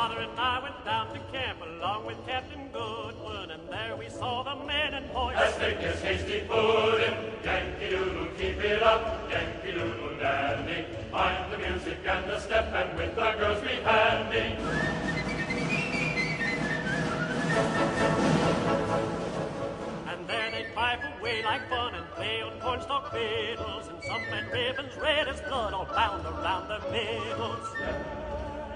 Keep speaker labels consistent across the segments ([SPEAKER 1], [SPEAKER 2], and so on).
[SPEAKER 1] father and I went down to camp along with Captain Gooding, and there we saw the men and boys. As thick as
[SPEAKER 2] hasty pudding, Yankee Doodle, keep it up, Yankee Doodle, dandy. Mind the music and the step, and with the girls be handy.
[SPEAKER 1] drive away like fun and play on cornstalk fiddles. And some had ribbons red as blood all bound around their middles.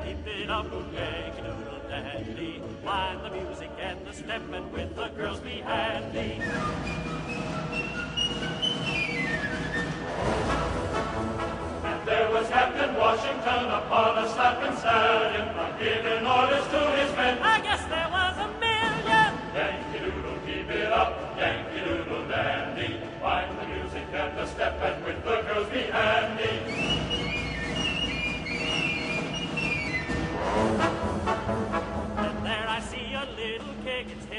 [SPEAKER 1] Keep it up, Yankee Doodle Dandy. Mind the music and the step, and with the girls be handy. And
[SPEAKER 2] there was Captain Washington upon a slapping stallion, giving orders
[SPEAKER 1] to his men. I guess there was a million. Yankee
[SPEAKER 2] Doodle, keep it up. Yankee Doodle dandy. Find the music and the step, and with the girls be.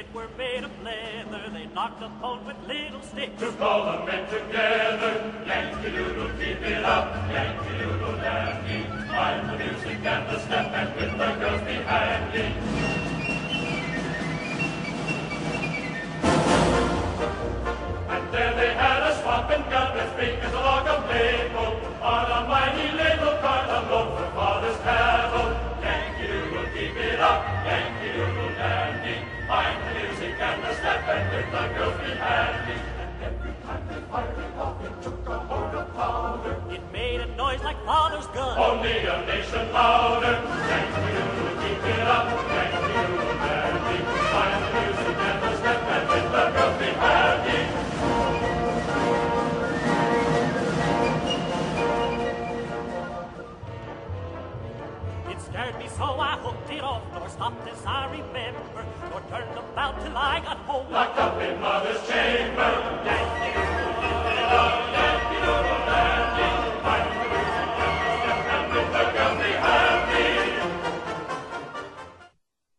[SPEAKER 1] Its were made of leather. They knocked upon with little sticks. To
[SPEAKER 2] call the men together. Yankee Doodle, keep it up. Yankee Doodle dandy. Find the music and the step, and with the girls be handy. And there they had a
[SPEAKER 1] swamping gun as big as a log of maple father's gun.
[SPEAKER 2] Only a nation louder. Yankee Doodle, keep it up. Yankee Doodle dandy. Find the music and the step, and with the girls be handy.
[SPEAKER 1] It scared me so I hooked it off, nor stopped as I remember, nor turned about till I got home. Locked up
[SPEAKER 2] in mother's Doodle,